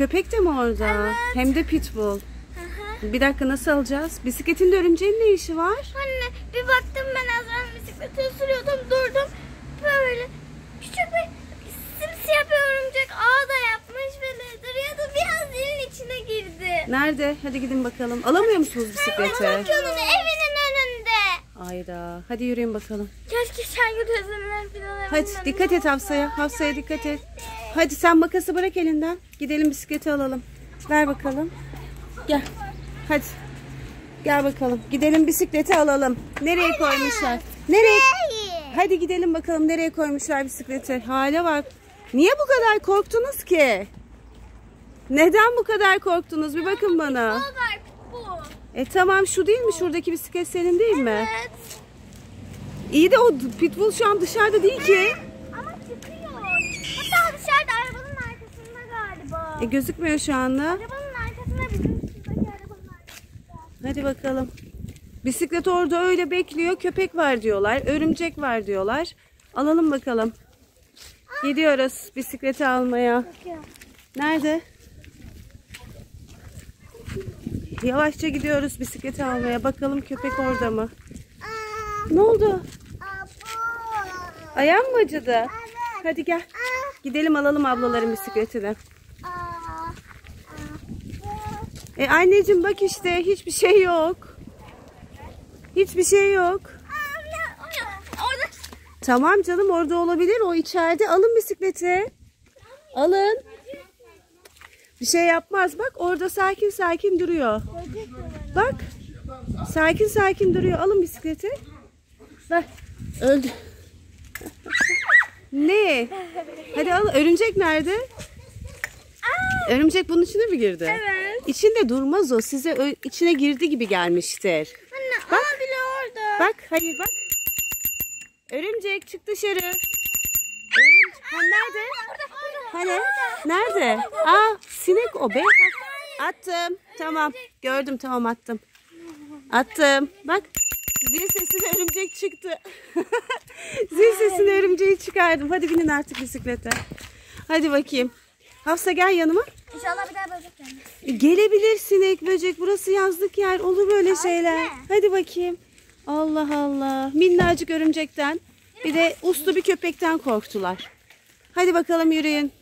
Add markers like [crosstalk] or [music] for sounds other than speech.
Köpek de mi orada? Evet. Hem de pitbull. Hı. Bir dakika nasıl alacağız? Bisikletin de örümceğin ne işi var? Anne bir baktım ben Azra'nın bisikleti sürüyordum durdum. Böyle küçük bir simsiyah bir örümcek ağ da yapmış böyle duruyordu. Biraz dilin içine girdi. Nerede? Hadi gidin bakalım. Alamıyor musunuz bisikleti? Tokyo'nun evinin önünde. Ayda. Hadi yürüyün bakalım. Keşke Şengül teyzeler falan Hadi dikkat et Hafsa'ya. Hafsa'ya dikkat et. Hadi sen makası bırak elinden. Gidelim bisikleti alalım. Ver bakalım. Gel. Hadi. Gel bakalım. Gidelim bisikleti alalım. Nereye koymuşlar? Nereye? Hadi gidelim bakalım nereye koymuşlar bisikleti. Hale bak. Niye bu kadar korktunuz ki? Neden bu kadar korktunuz? Bir bakın bana. E tamam şu değil mi? Şuradaki bisiklet senin değil mi? Evet. İyi de o pitbull şu an dışarıda değil ki. Ama çıkıyor. Hatta dışarıda arabanın arkasında galiba. E gözükmüyor şu anda. Arabanın arkasında bizim şuradaki arabanın arkasında. Hadi bakalım. Bisiklet orada öyle bekliyor. Köpek var diyorlar. Örümcek var diyorlar. Alalım bakalım. Gidiyoruz bisikleti almaya. Nerede? Yavaşça gidiyoruz bisikleti almaya. Bakalım köpek orada mı? Ne oldu? Ayağın mı acıdı? Hadi gel. Gidelim alalım ablaların bisikletini. E anneciğim bak işte hiçbir şey yok. Hiçbir şey yok. Tamam canım orada olabilir. O içeride. Alın bisikleti. Alın. Bir şey yapmaz. Bak orada sakin sakin duruyor. Bak. Sakin sakin duruyor. Alın bisikleti. Bak. Öldü. ne? Hadi al. Örümcek nerede? Örümcek bunun içine mi girdi? Evet. İçinde durmaz o. Size içine girdi gibi gelmiştir. Anne ama bile orada. Bak hayır bak. Örümcek çık dışarı. Örümcek. Ha nerede? Hani? Nerede? Aa sinek o be. Attım. Tamam. Gördüm tamam attım. Attım. Bak. Zil sesine örümcek çıktı. [laughs] Zil sesine örümceği çıkardım. Hadi binin artık bisiklete. Hadi bakayım. Hafsa gel yanıma. İnşallah bir daha böcek gelmez. E, Gelebilir sinek böcek. Burası yazlık yer. Olur böyle şeyler. Hadi bakayım. Allah Allah. Minnacık örümcekten bir de uslu bir köpekten korktular. Hadi bakalım yürüyün.